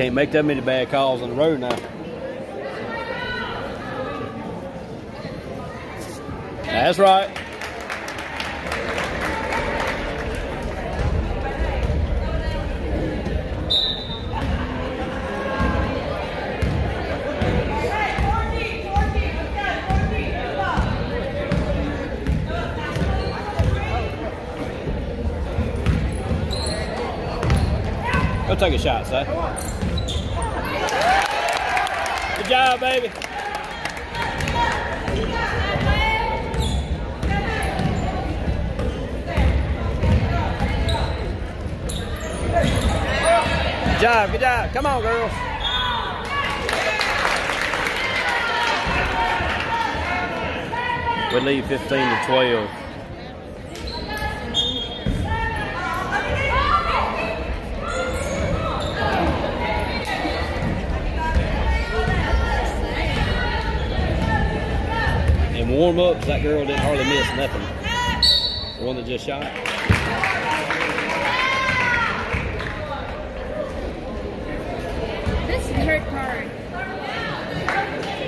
Can't make that many bad calls on the road now. That's right. Go take a shot, son. Job, baby. Good job, good job. Come on, girls. We lead 15 to 12. In warm ups, that girl didn't hardly miss nothing. The one that just shot. This is her card.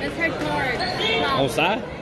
That's her card. On side?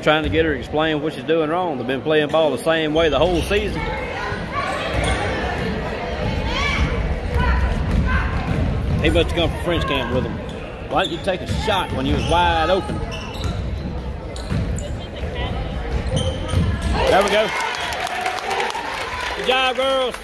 Trying to get her to explain what she's doing wrong. They've been playing ball the same way the whole season. He must have come from French camp with him. Why didn't you take a shot when you was wide open? There we go. Good job, girls.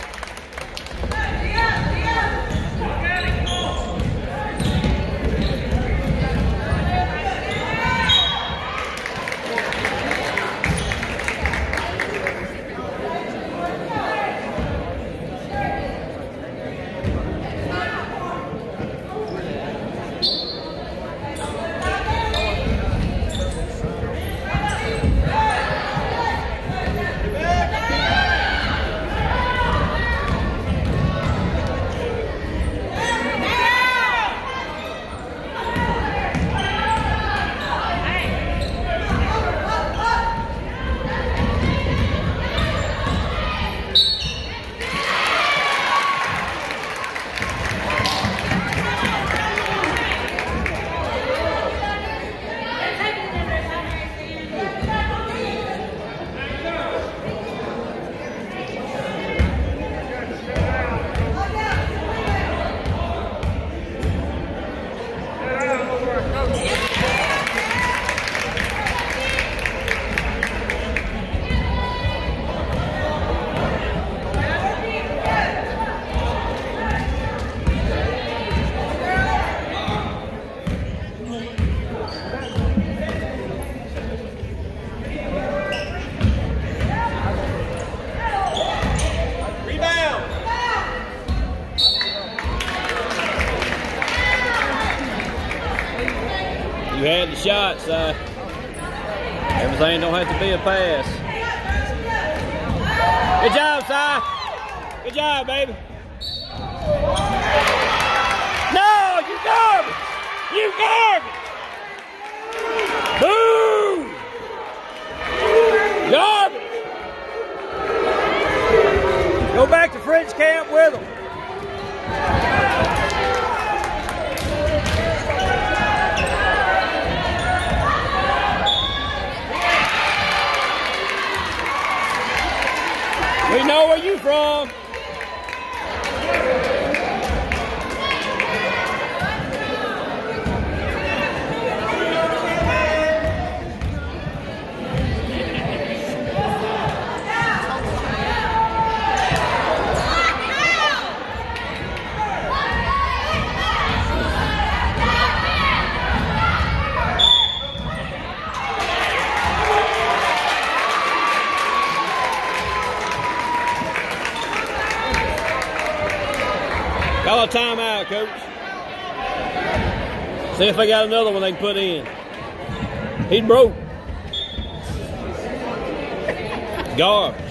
coach. See if they got another one they can put in. He's broke. Guard.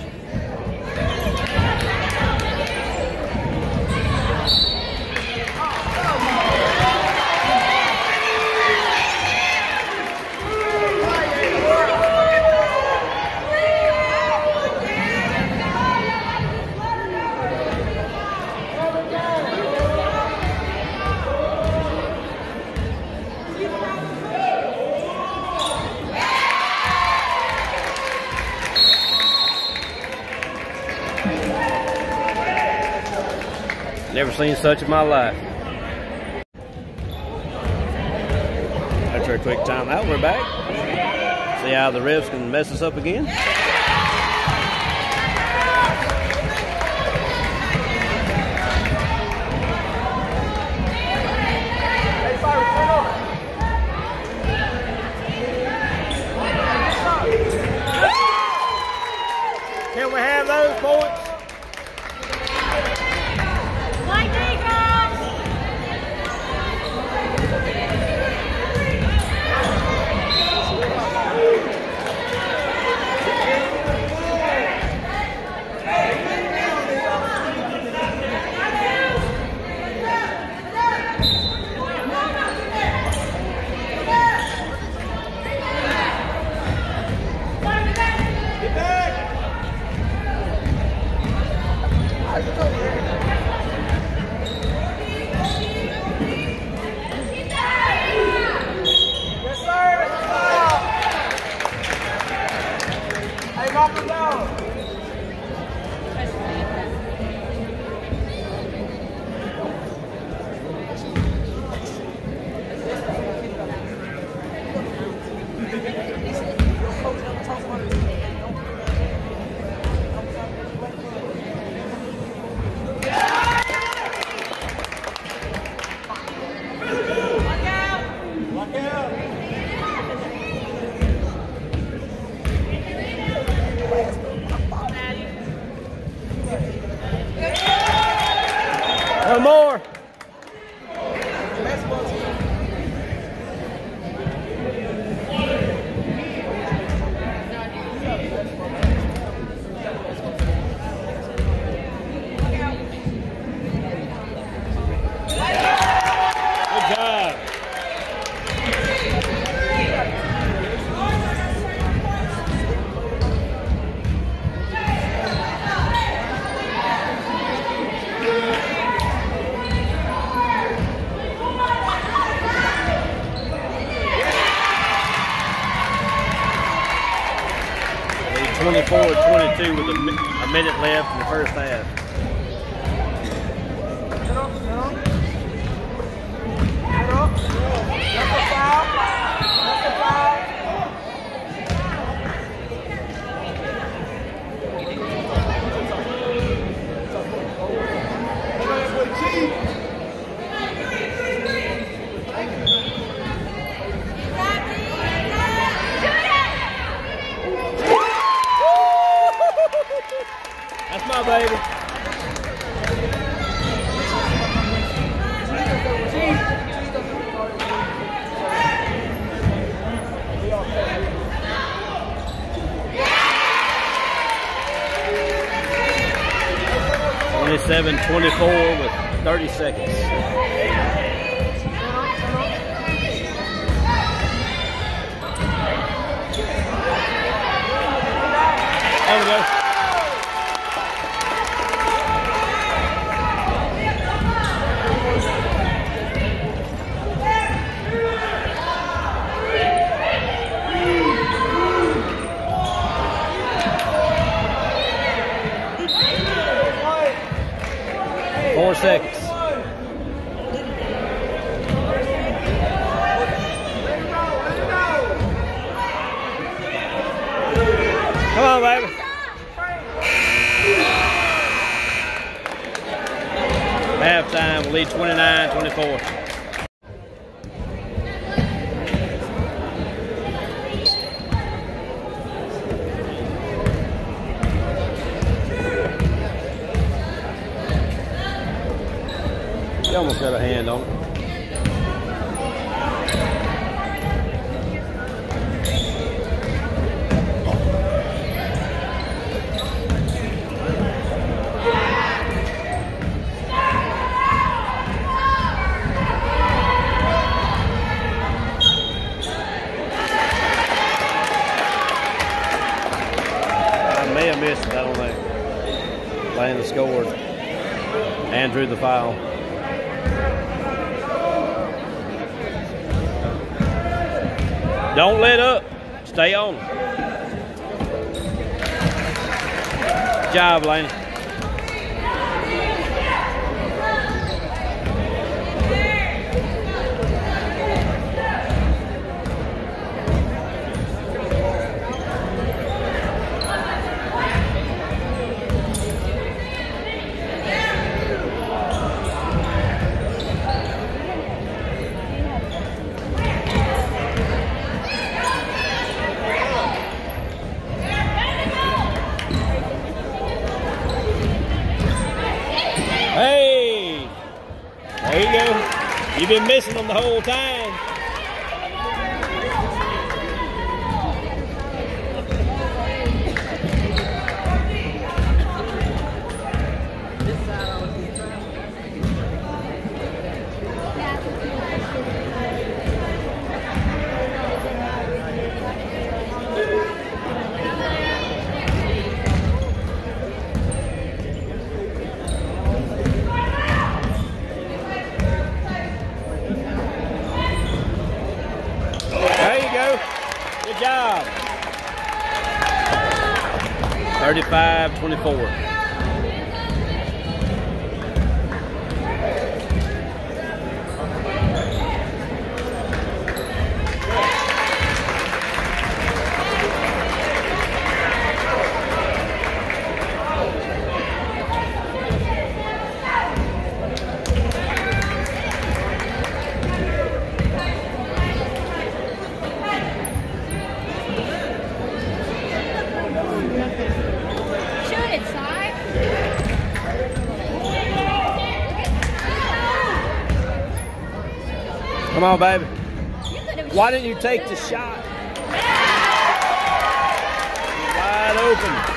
seen such in my life. After a quick timeout, we're back. See how the refs can mess us up again? Holy。Seconds. Come on, baby. Halftime, lead 29 almost got a hand on it. I may have missed it, I don't know. Landon scored and drew the foul. Don't let up. Stay on. Good job, Laney. Hey! There you go. You've been missing them the whole time. There you go. Good job. 35 Come on, baby. You could have Why didn't you take the shot? Wide open.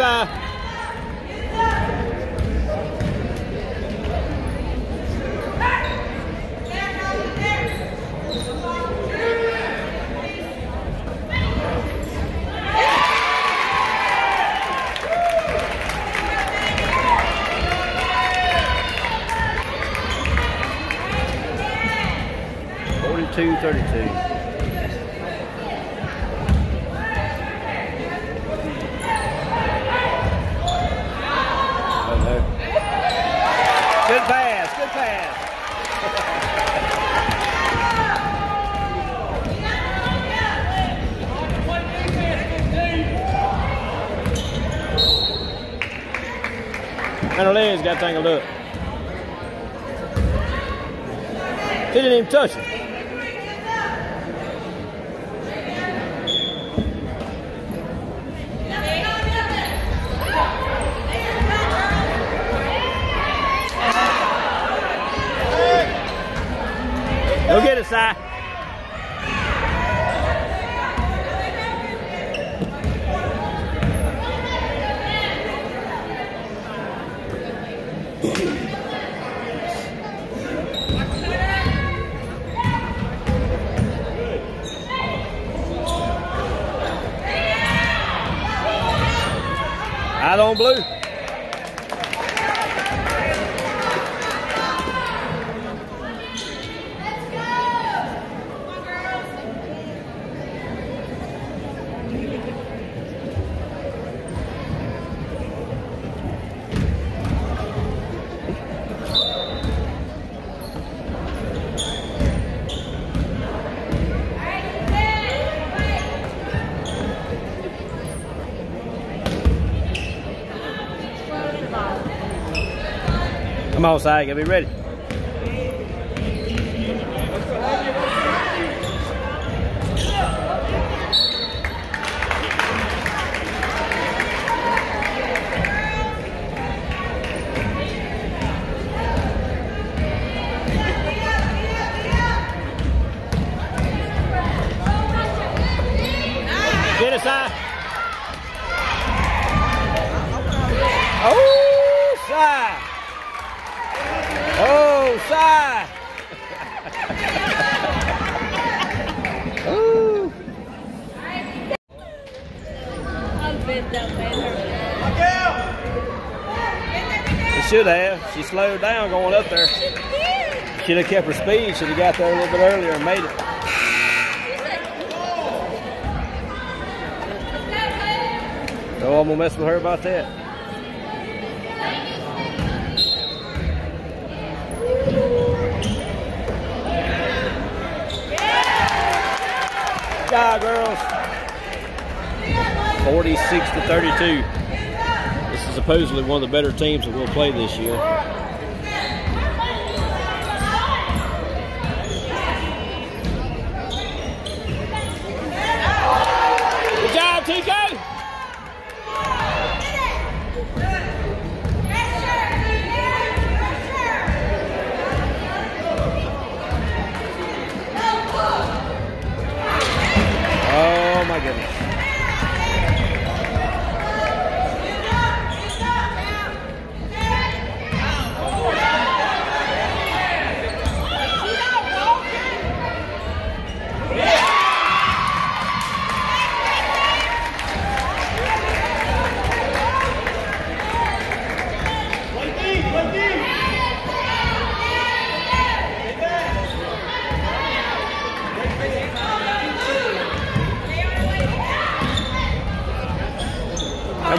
Good job, Si. Forty-two, thirty-two. Oh, no. Good pass, good pass. And her legs got tangled up. He didn't even touch it. Go get it, Si. Out on blue. Si, get me ready. Get Oh, Si. Oh, Si. Ooh. I've been that way. She should have. She slowed down going up there. Should have kept her speed. Should have got there a little bit earlier and made it. So I'm gonna mess with her about that. Job, girls. 46 to 32. Supposedly one of the better teams that we'll play this year.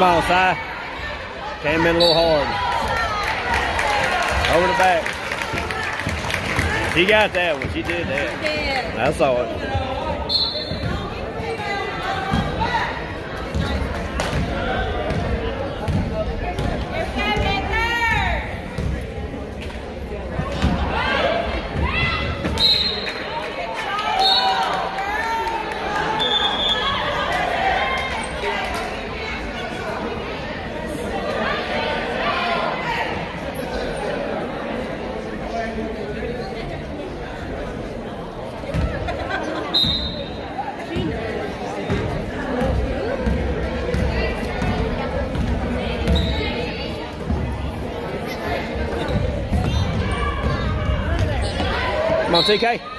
Come on, Si. Came in a little hard. Over the back. She got that one. She did that. Yeah. I saw it. on, TK.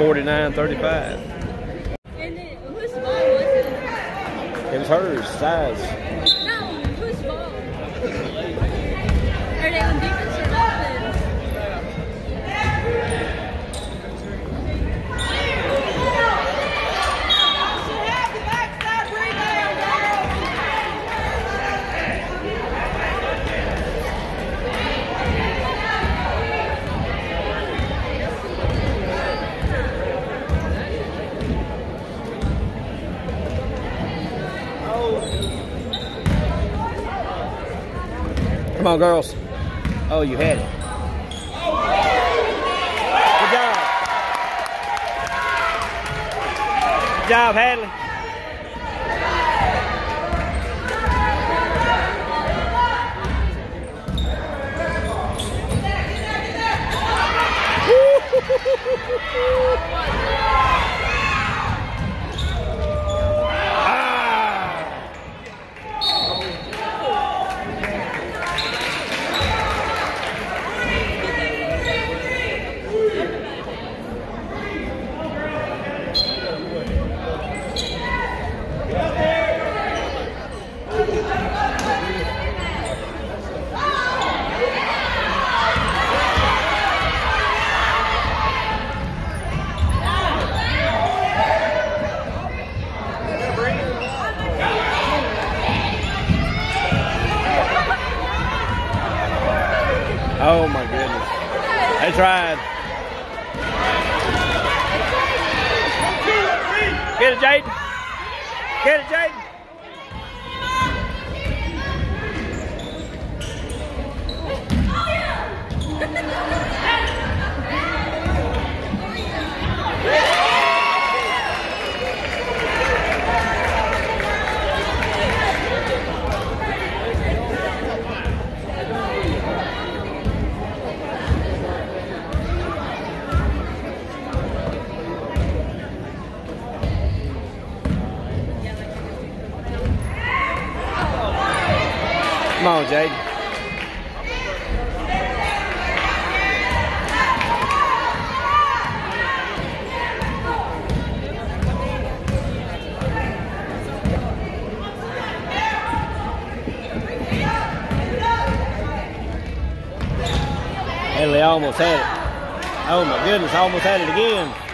Forty-nine, thirty-five. It was hers, size. Come on, girls. Oh, you had it. Good job. Good job, Hadley. Get it, Jaden. Jade. Haley almost had it. Oh my goodness, almost had it again.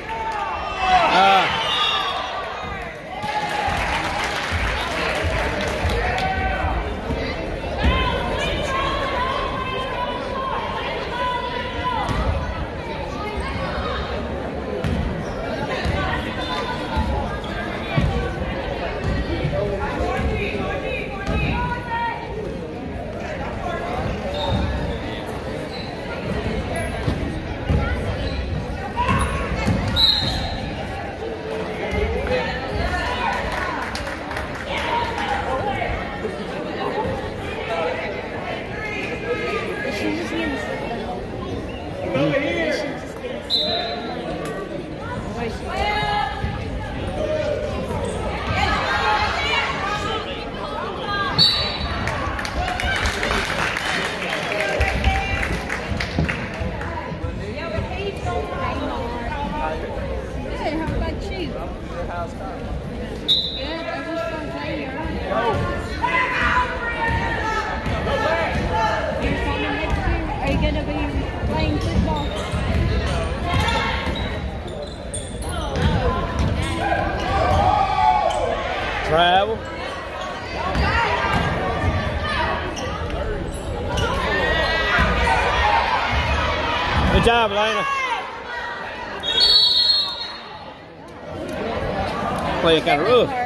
got her. roof.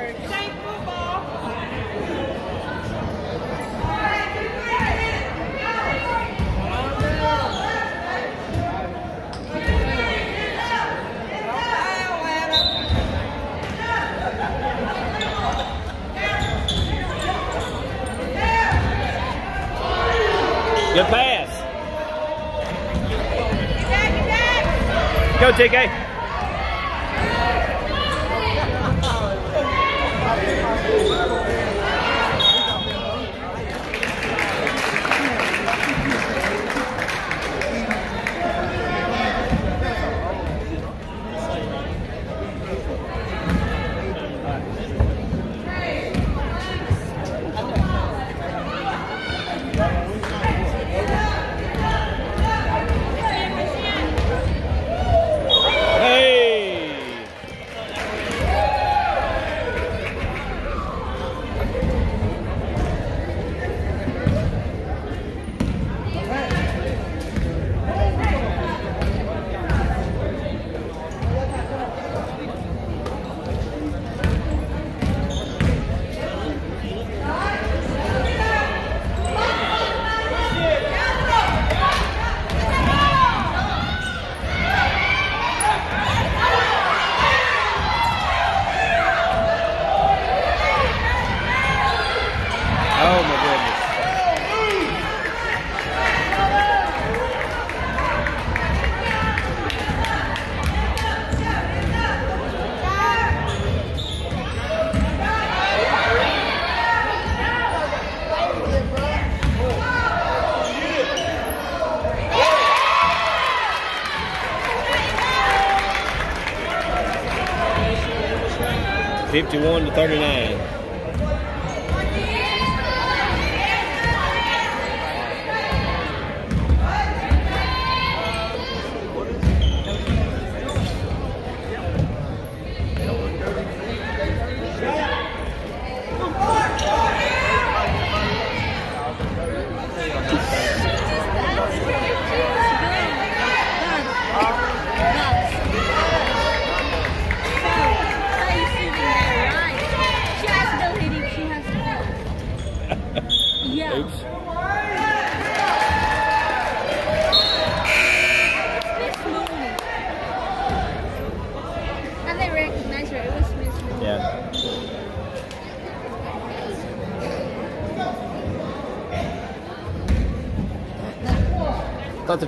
51 to 39.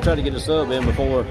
try to get a sub in before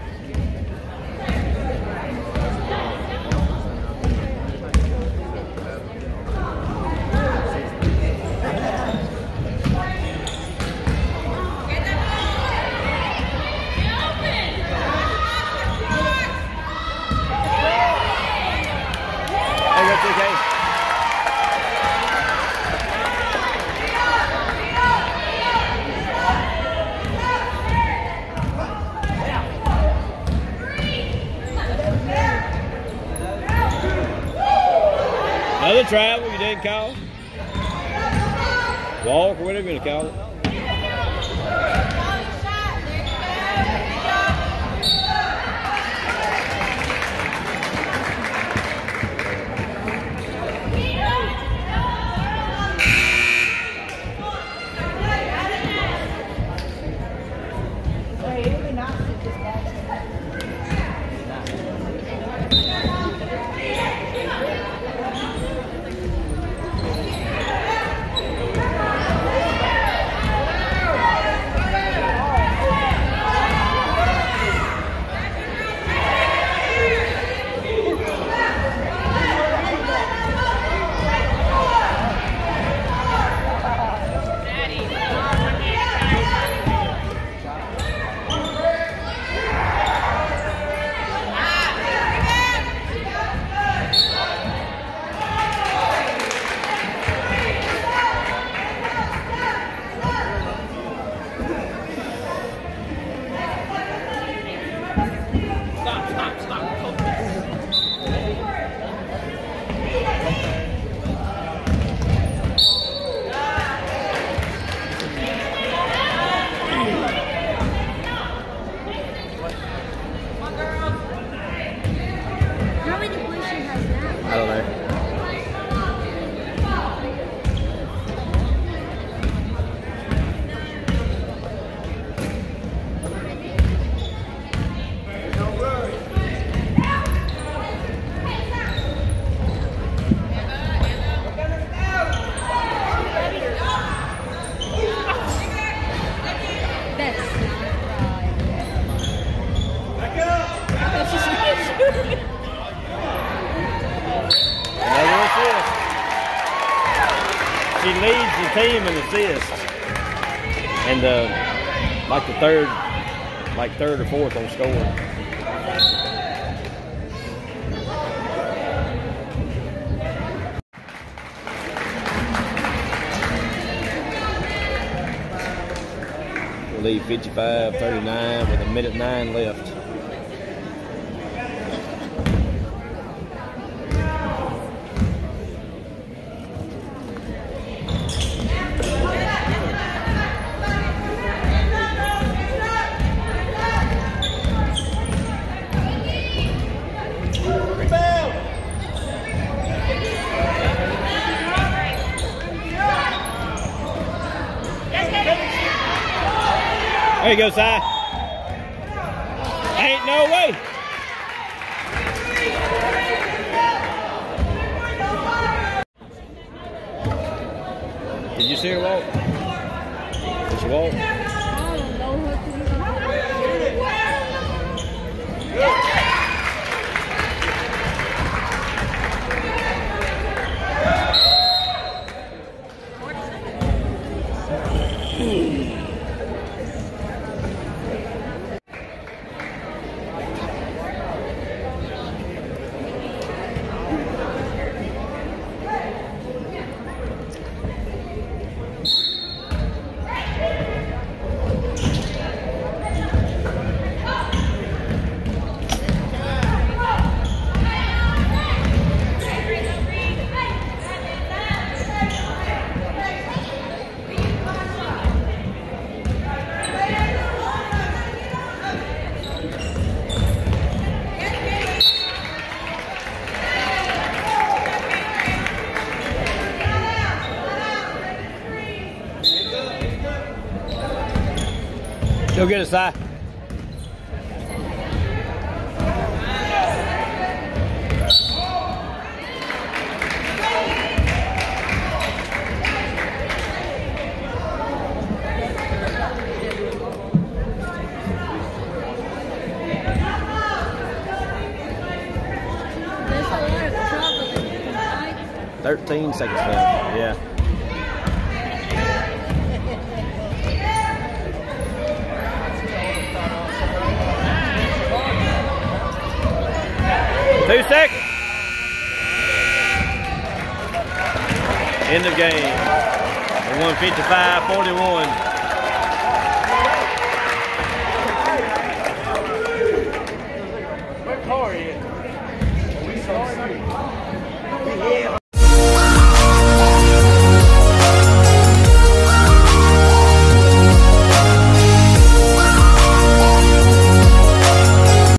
leads the team in assists, and uh, like the third, like third or fourth on scoring. Lead 55-39 with a minute nine left. Get it, Si. There's a lot of trouble in tonight. 13 seconds left. Yeah. Two seconds. End of game. 155-41.